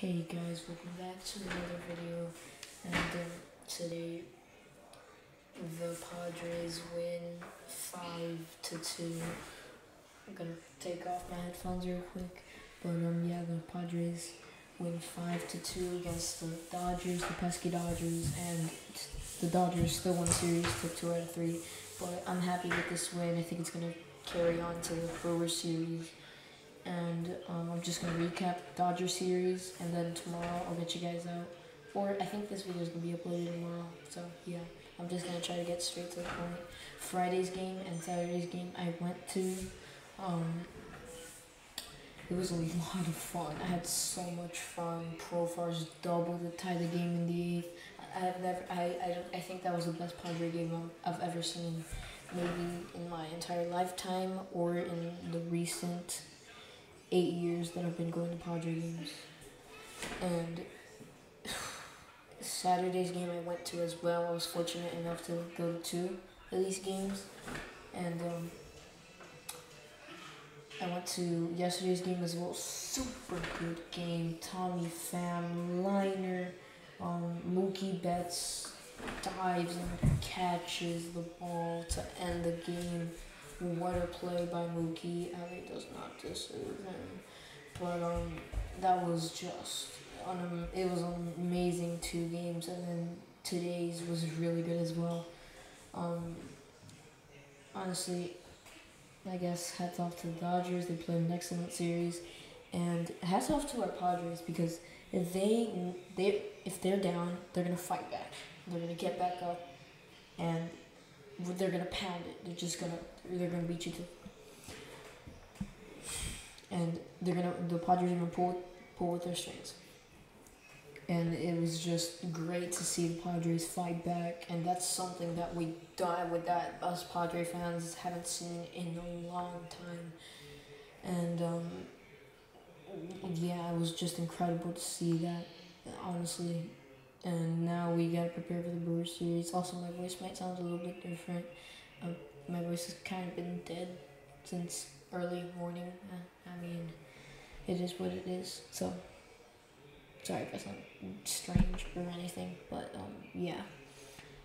Hey guys, welcome back to another video. And today, the Padres win five to two. I'm gonna take off my headphones real quick, but um, yeah, the Padres win five to two against the Dodgers, the pesky Dodgers, and the Dodgers still won series, took two out of three. But I'm happy with this win. I think it's gonna carry on to the Brewers series and um, I'm just gonna recap Dodger series, and then tomorrow I'll get you guys out. Or I think this video is gonna be uploaded tomorrow. So yeah, I'm just gonna try to get straight to the point. Friday's game and Saturday's game I went to. Um, it was a lot of fun. I had so much fun. Profars double to tie the game in the eighth. I have never. I I, don't, I think that was the best Padre game I've ever seen, maybe in my entire lifetime or in the recent eight years that I've been going to Padre games. And Saturday's game I went to as well. I was fortunate enough to go to two of these games. And um, I went to yesterday's game as well. Super good game. Tommy Pham, liner, um, Mookie Betts dives and catches the ball to end the game. What a play by Mookie. Ali does not deserve him. But um, that was just um, it was an amazing two games, and then today's was really good as well. Um, honestly, I guess hats off to the Dodgers. They played an excellent series, and hats off to our Padres because if they they if they're down, they're gonna fight back. They're gonna get back up, and they're gonna pound it. They're just gonna they're gonna beat you to. And they're gonna the Padres are gonna pull pull with their strings. And it was just great to see the Padres fight back, and that's something that we die with that us Padre fans haven't seen in a long time. And um, yeah, it was just incredible to see that, honestly and now we gotta prepare for the Brewers series. Also, my voice might sound a little bit different. Um, my voice has kind of been dead since early morning. Uh, I mean, it is what it is. So, sorry if I sound strange or anything, but um, yeah.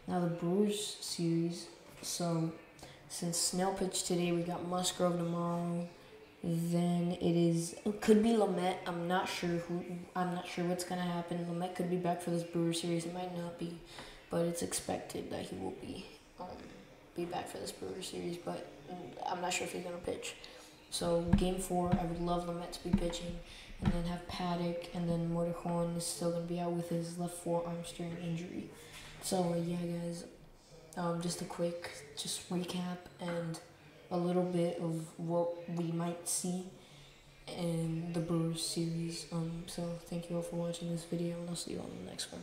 Now the Brewers series. So, since Snell pitched today, we got Musgrove tomorrow. It could be Lamet. I'm not sure who. I'm not sure what's gonna happen. Lamet could be back for this Brewer series. It might not be, but it's expected that he will be um, be back for this Brewer series. But I'm not sure if he's gonna pitch. So game four, I would love Lamet to be pitching, and then have Paddack, and then Morejon is still gonna be out with his left forearm strain injury. So yeah, guys, um, just a quick just recap and a little bit of what we might see series. Um, so thank you all for watching this video, and I'll see you on the next one.